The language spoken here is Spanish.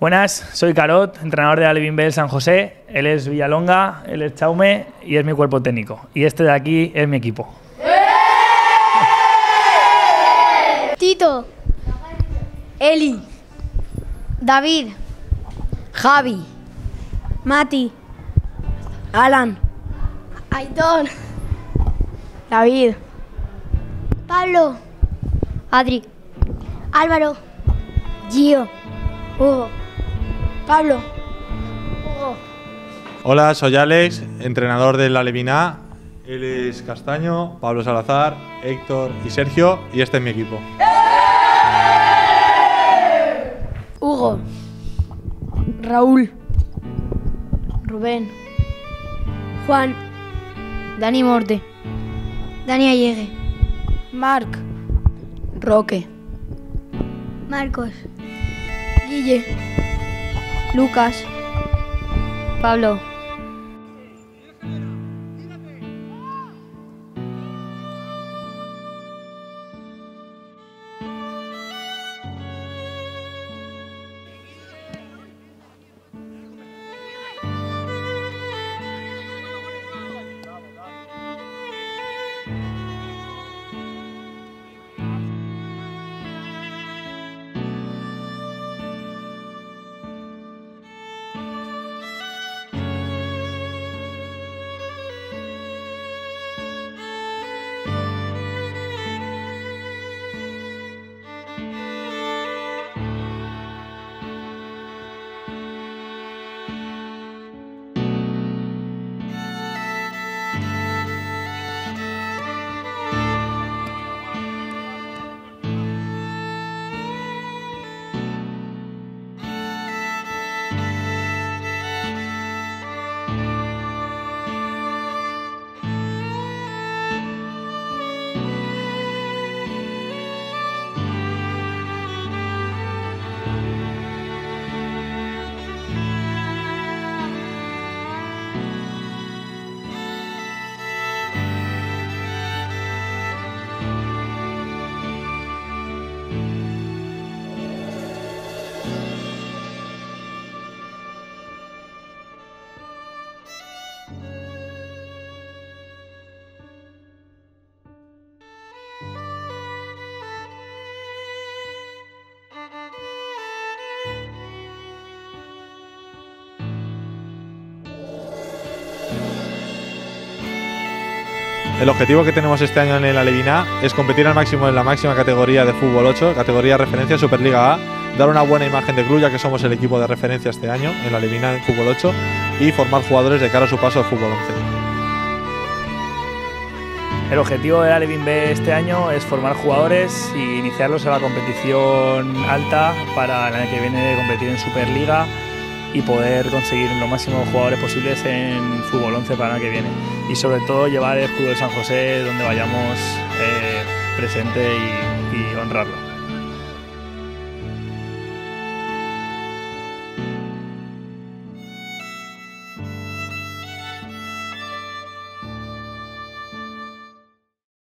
Buenas, soy Carot, entrenador de Alevin B San José. Él es Villalonga, él es Chaume y es mi cuerpo técnico. Y este de aquí es mi equipo. Tito, Eli, David, Javi, Mati, Alan, Aitor, David, Pablo, Adri, Álvaro, Gio, Hugo, Pablo, Hugo. Hola, soy Alex, entrenador del Aleviná. Él es Castaño, Pablo Salazar, Héctor y Sergio, y este es mi equipo. Hugo, Raúl, Rubén, Juan, Dani Morte, Dani Allegue, Marc, Roque, Marcos, Guille, Lucas, Pablo. El objetivo que tenemos este año en el Aleviná es competir al máximo en la máxima categoría de fútbol 8, categoría referencia Superliga A, dar una buena imagen de club ya que somos el equipo de referencia este año en la Aleviná en fútbol 8 y formar jugadores de cara a su paso al fútbol 11. El objetivo de Alevin B este año es formar jugadores y iniciarlos a la competición alta para el año que viene competir en Superliga y poder conseguir lo máximo jugadores posibles en fútbol 11 para el año que viene. Y sobre todo llevar el escudo de San José donde vayamos eh, presente y honrarlo.